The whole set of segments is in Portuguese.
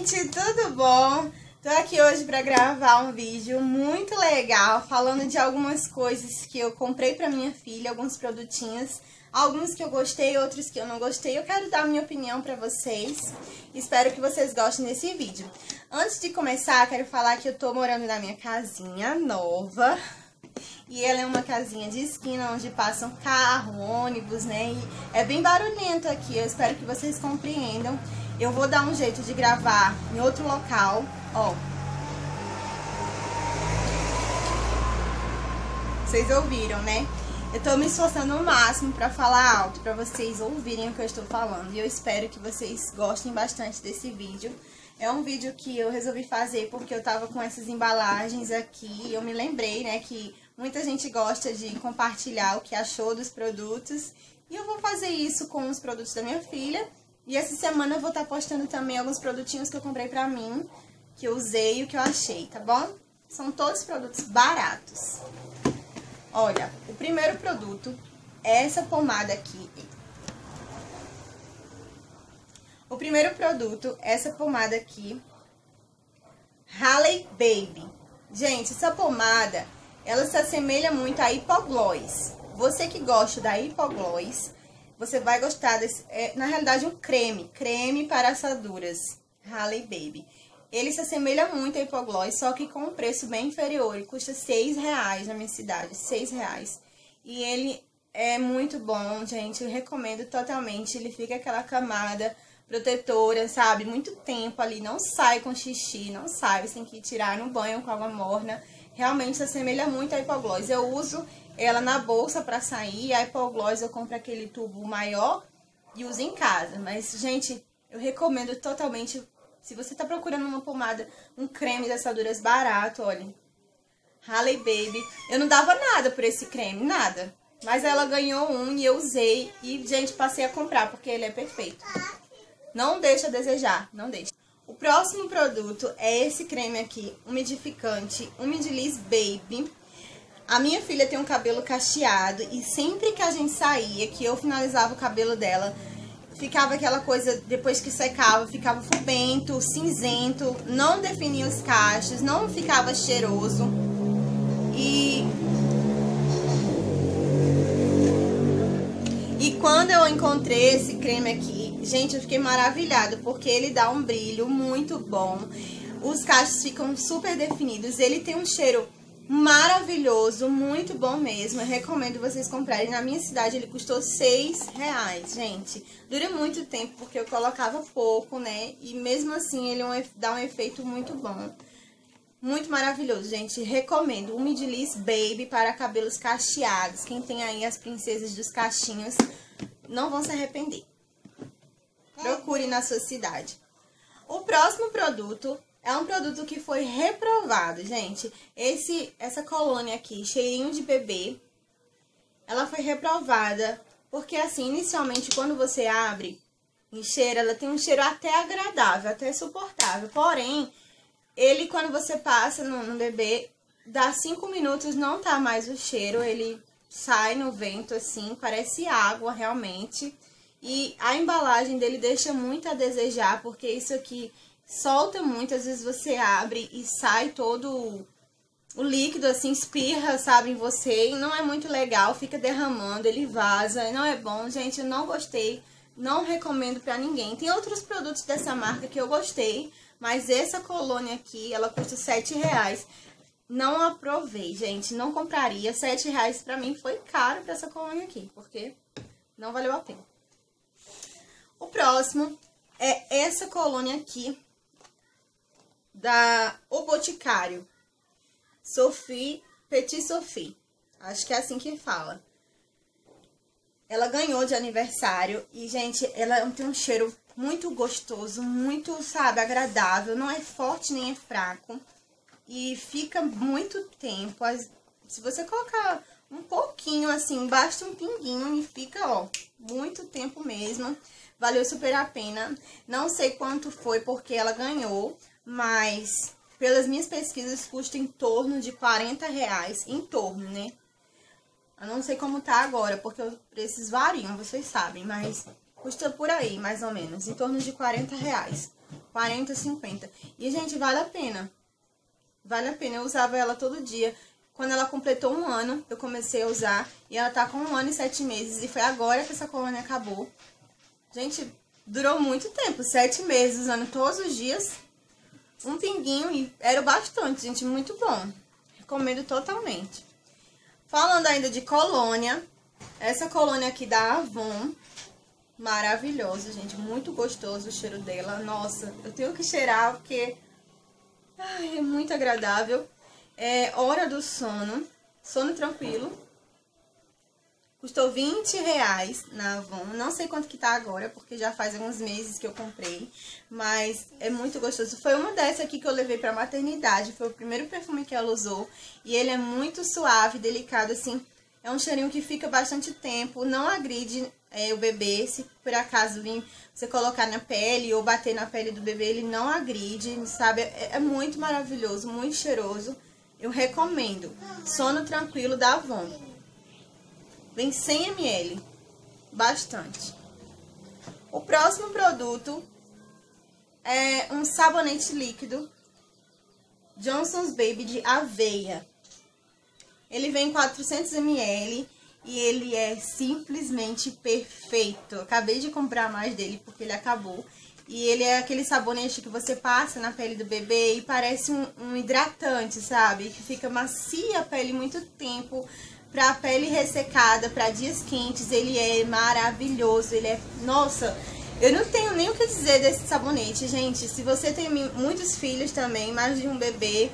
gente, tudo bom? Tô aqui hoje para gravar um vídeo muito legal, falando de algumas coisas que eu comprei para minha filha, alguns produtinhos, alguns que eu gostei, outros que eu não gostei. Eu quero dar minha opinião para vocês. Espero que vocês gostem desse vídeo. Antes de começar, quero falar que eu tô morando na minha casinha nova. E ela é uma casinha de esquina onde passam carro, ônibus, né? E é bem barulhento aqui. Eu espero que vocês compreendam. Eu vou dar um jeito de gravar em outro local, ó. Vocês ouviram, né? Eu tô me esforçando o máximo pra falar alto, pra vocês ouvirem o que eu estou falando. E eu espero que vocês gostem bastante desse vídeo. É um vídeo que eu resolvi fazer porque eu tava com essas embalagens aqui. Eu me lembrei, né, que muita gente gosta de compartilhar o que achou dos produtos. E eu vou fazer isso com os produtos da minha filha e essa semana eu vou estar tá postando também alguns produtinhos que eu comprei pra mim, que eu usei e o que eu achei, tá bom? São todos produtos baratos. Olha, o primeiro produto é essa pomada aqui. O primeiro produto é essa pomada aqui, Halley Baby. Gente, essa pomada, ela se assemelha muito a Hipogloss. Você que gosta da Hipogloss, você vai gostar desse, é, na realidade um creme, creme para assaduras, Halle Baby. Ele se assemelha muito a Hipogloss, só que com um preço bem inferior, ele custa seis reais na minha cidade, seis reais. E ele é muito bom, gente, eu recomendo totalmente, ele fica aquela camada protetora, sabe, muito tempo ali, não sai com xixi, não sai, você tem que tirar no banho com água morna, realmente se assemelha muito a Hipogloss. Eu uso ela na bolsa para sair. A Hipogloss eu compro aquele tubo maior e uso em casa. Mas, gente, eu recomendo totalmente. Se você tá procurando uma pomada, um creme de assaduras barato, olha. Halle Baby. Eu não dava nada por esse creme, nada. Mas ela ganhou um e eu usei. E, gente, passei a comprar porque ele é perfeito. Não deixa a desejar, não deixa. O próximo produto é esse creme aqui, umidificante, Umidiliz Baby. A minha filha tem um cabelo cacheado e sempre que a gente saía, que eu finalizava o cabelo dela, ficava aquela coisa, depois que secava, ficava fubento, cinzento, não definia os cachos, não ficava cheiroso. E... E quando eu encontrei esse creme aqui, gente, eu fiquei maravilhada, porque ele dá um brilho muito bom. Os cachos ficam super definidos, ele tem um cheiro maravilhoso, muito bom mesmo. Eu recomendo vocês comprarem. Na minha cidade ele custou seis reais, gente. Dura muito tempo porque eu colocava pouco, né? E mesmo assim ele é dá um efeito muito bom. Muito maravilhoso, gente. Recomendo. O Midliss Baby para cabelos cacheados. Quem tem aí as princesas dos cachinhos não vão se arrepender. Procure na sua cidade. O próximo produto é um produto que foi reprovado, gente. Esse, essa colônia aqui, cheirinho de bebê, ela foi reprovada porque, assim, inicialmente, quando você abre e cheira, ela tem um cheiro até agradável, até suportável. Porém, ele, quando você passa no, no bebê, dá cinco minutos, não tá mais o cheiro, ele sai no vento, assim, parece água, realmente. E a embalagem dele deixa muito a desejar, porque isso aqui solta muito, às vezes você abre e sai todo o líquido assim, espirra, sabe, em você, e não é muito legal, fica derramando, ele vaza, não é bom, gente, eu não gostei, não recomendo pra ninguém. Tem outros produtos dessa marca que eu gostei, mas essa colônia aqui, ela custa 7 reais. Não aprovei, gente, não compraria, 7 reais pra mim foi caro pra essa colônia aqui, porque não valeu a pena. O próximo é essa colônia aqui, da O Boticário. Sophie Petit Sophie. Acho que é assim que fala. Ela ganhou de aniversário e, gente, ela tem um cheiro muito gostoso, muito, sabe, agradável. Não é forte nem é fraco. E fica muito tempo. Se você colocar um pouquinho, assim, basta um pinguinho e fica, ó, muito tempo mesmo. Valeu super a pena. Não sei quanto foi porque ela ganhou, mas pelas minhas pesquisas custa em torno de 40 reais, em torno, né? Eu não sei como tá agora, porque os preços variam, vocês sabem, mas custa por aí, mais ou menos, em torno de 40 reais. 40, 50. E, gente, vale a pena. Vale a pena. Eu usava ela todo dia. Quando ela completou um ano, eu comecei a usar. E ela tá com um ano e sete meses. E foi agora que essa colônia acabou. Gente, durou muito tempo. Sete meses usando todos os dias. Um pinguinho e era bastante, gente. Muito bom. Recomendo totalmente. Falando ainda de colônia. Essa colônia aqui da Avon. Maravilhosa, gente. Muito gostoso o cheiro dela. Nossa, eu tenho que cheirar porque... Ai, é muito agradável. É Hora do Sono. Sono Tranquilo. Custou 20 reais na Avon. Não sei quanto que tá agora, porque já faz alguns meses que eu comprei. Mas é muito gostoso. Foi uma dessa aqui que eu levei pra maternidade. Foi o primeiro perfume que ela usou. E ele é muito suave, delicado, assim. É um cheirinho que fica bastante tempo. Não agride é, o bebê. Se por acaso vir você colocar na pele ou bater na pele do bebê, ele não agride, sabe? É, é muito maravilhoso, muito cheiroso. Eu recomendo. Sono Tranquilo da Avon. Vem 100 ml. Bastante. O próximo produto é um sabonete líquido Johnson's Baby de aveia. Ele vem 400 ml e ele é simplesmente perfeito. Acabei de comprar mais dele porque ele acabou. E ele é aquele sabonete que você passa na pele do bebê e parece um, um hidratante, sabe? Que fica macia a pele muito tempo. Pra pele ressecada, para dias quentes, ele é maravilhoso. Ele é. Nossa, eu não tenho nem o que dizer desse sabonete, gente. Se você tem muitos filhos também, mais de um bebê,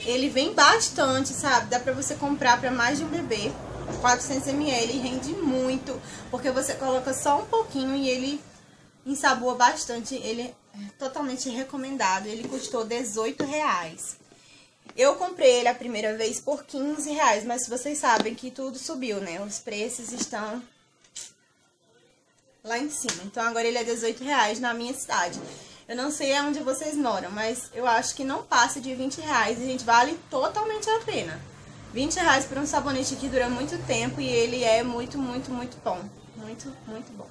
ele vem bastante, sabe? Dá pra você comprar pra mais de um bebê. 400ml rende muito, porque você coloca só um pouquinho e ele ensaboa bastante. Ele é totalmente recomendado. Ele custou 18 reais. Eu comprei ele a primeira vez por 15 reais, mas vocês sabem que tudo subiu, né? Os preços estão lá em cima. Então agora ele é 18 reais na minha cidade. Eu não sei aonde vocês moram, mas eu acho que não passa de 20 reais e, gente, vale totalmente a pena. 20 reais por um sabonete que dura muito tempo e ele é muito, muito, muito bom. Muito, muito bom.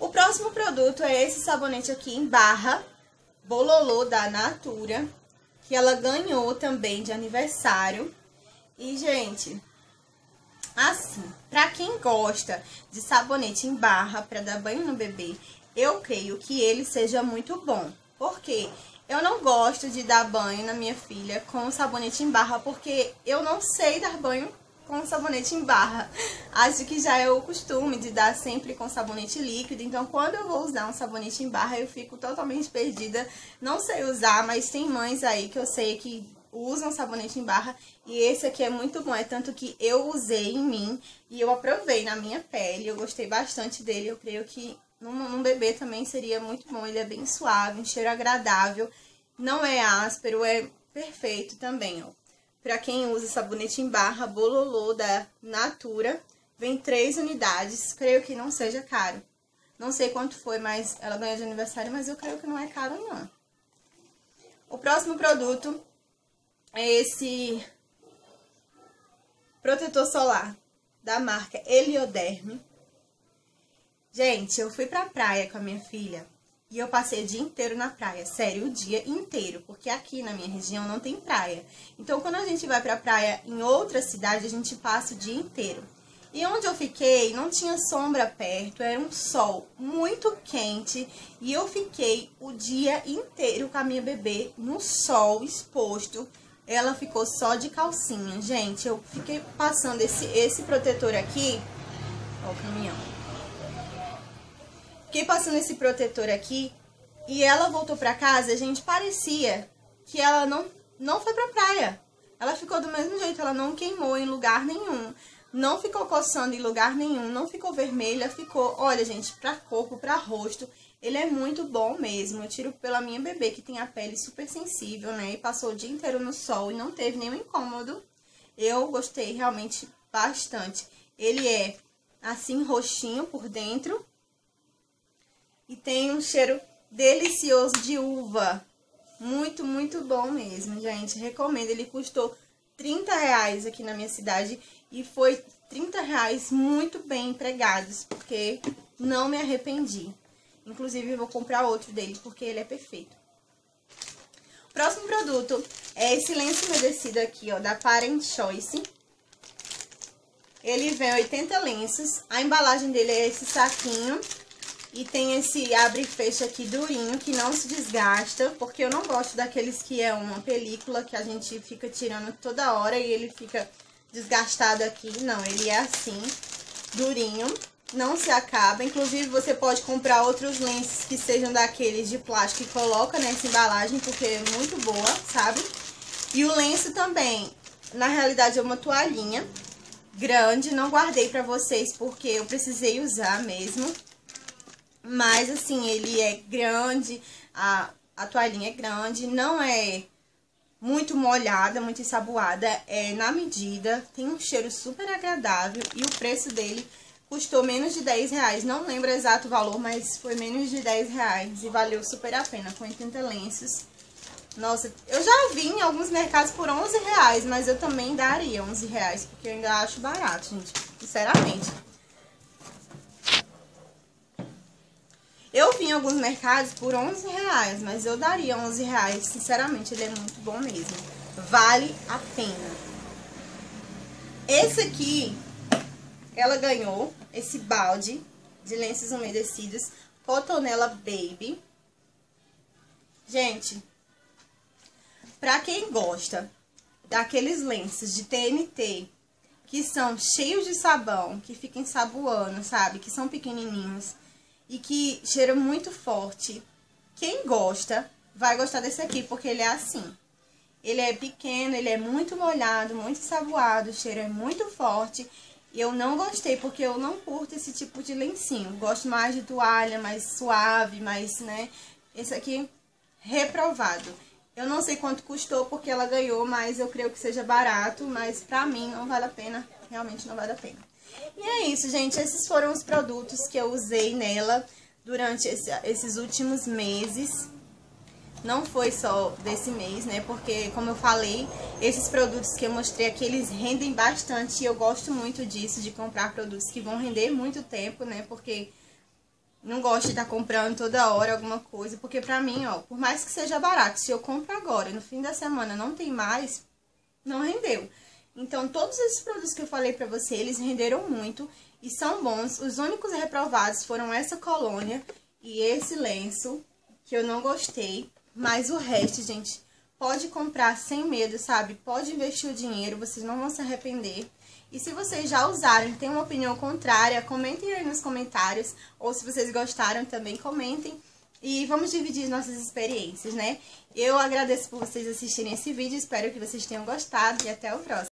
O próximo produto é esse sabonete aqui em barra, Bololô da Natura que ela ganhou também de aniversário. E, gente, assim, pra quem gosta de sabonete em barra para dar banho no bebê, eu creio que ele seja muito bom. Porque eu não gosto de dar banho na minha filha com sabonete em barra, porque eu não sei dar banho com sabonete em barra. Acho que já é o costume de dar sempre com sabonete líquido, então quando eu vou usar um sabonete em barra eu fico totalmente perdida. Não sei usar, mas tem mães aí que eu sei que usam sabonete em barra e esse aqui é muito bom, é tanto que eu usei em mim e eu aprovei na minha pele, eu gostei bastante dele, eu creio que num, num bebê também seria muito bom, ele é bem suave, um cheiro agradável, não é áspero, é perfeito também, ó. Para quem usa sabonete em barra, Bololô da Natura, vem três unidades, creio que não seja caro. Não sei quanto foi, mas ela ganhou de aniversário, mas eu creio que não é caro não. O próximo produto é esse protetor solar da marca Helioderme. Gente, eu fui pra praia com a minha filha e eu passei o dia inteiro na praia, sério, o dia inteiro, porque aqui na minha região não tem praia. Então, quando a gente vai pra praia em outra cidade, a gente passa o dia inteiro. E onde eu fiquei, não tinha sombra perto, era um sol muito quente e eu fiquei o dia inteiro com a minha bebê no sol exposto. Ela ficou só de calcinha. Gente, eu fiquei passando esse, esse protetor aqui. Ó, o caminhão Fiquei passando esse protetor aqui e ela voltou pra casa, gente, parecia que ela não, não foi pra praia. Ela ficou do mesmo jeito, ela não queimou em lugar nenhum, não ficou coçando em lugar nenhum, não ficou vermelha, ficou, olha gente, pra corpo, pra rosto, ele é muito bom mesmo. Eu tiro pela minha bebê que tem a pele super sensível, né, e passou o dia inteiro no sol e não teve nenhum incômodo. Eu gostei realmente bastante. Ele é assim roxinho por dentro, e tem um cheiro delicioso de uva. Muito, muito bom mesmo, gente. Recomendo. Ele custou 30 reais aqui na minha cidade e foi 30 reais muito bem empregados, porque não me arrependi. Inclusive, vou comprar outro dele, porque ele é perfeito. Próximo produto é esse lenço umedecido aqui, ó, da Parent Choice. Ele vem 80 lenços. A embalagem dele é esse saquinho. E tem esse abre e fecha aqui durinho, que não se desgasta. Porque eu não gosto daqueles que é uma película que a gente fica tirando toda hora e ele fica desgastado aqui. Não, ele é assim, durinho não se acaba. Inclusive, você pode comprar outros lenços que sejam daqueles de plástico e coloca nessa embalagem, porque é muito boa, sabe? E o lenço também, na realidade, é uma toalhinha grande. Não guardei pra vocês porque eu precisei usar mesmo. Mas, assim, ele é grande, a, a toalhinha é grande, não é muito molhada, muito ensaboada, é na medida, tem um cheiro super agradável e o preço dele custou menos de 10 reais. Não lembro o exato valor, mas foi menos de 10 reais e valeu super a pena, com 80 lenços. Nossa, eu já vi em alguns mercados por 11 reais, mas eu também daria 11 reais, porque eu ainda acho barato, gente, sinceramente. Eu em alguns mercados por 11 reais, mas eu daria 11 reais, sinceramente, ele é muito bom mesmo. Vale a pena. Esse aqui ela ganhou esse balde de lenços umedecidos Cotonella Baby. Gente, pra quem gosta daqueles lenços de TNT que são cheios de sabão, que ficam saboando, sabe? Que são pequenininhos e que cheiram muito forte. Quem gosta vai gostar desse aqui, porque ele é assim. Ele é pequeno, ele é muito molhado, muito saboado, o cheiro é muito forte e eu não gostei, porque eu não curto esse tipo de lencinho. Gosto mais de toalha, mais suave, mais, né? Esse aqui, reprovado. Eu não sei quanto custou, porque ela ganhou, mas eu creio que seja barato. Mas pra mim não vale a pena, realmente não vale a pena. E é isso, gente. Esses foram os produtos que eu usei nela durante esse, esses últimos meses. Não foi só desse mês, né? Porque, como eu falei, esses produtos que eu mostrei aqui, eles rendem bastante. E eu gosto muito disso, de comprar produtos que vão render muito tempo, né? Porque não gosto de estar comprando toda hora alguma coisa. Porque pra mim, ó, por mais que seja barato, se eu compro agora, no fim da semana não tem mais, não rendeu. Então, todos esses produtos que eu falei pra você, eles renderam muito e são bons. Os únicos reprovados foram essa colônia e esse lenço, que eu não gostei. Mas o resto, gente, pode comprar sem medo, sabe? Pode investir o dinheiro, vocês não vão se arrepender. E se vocês já usaram têm uma opinião contrária, comentem aí nos comentários. Ou se vocês gostaram também, comentem. E vamos dividir nossas experiências, né? Eu agradeço por vocês assistirem esse vídeo, espero que vocês tenham gostado e até o próximo.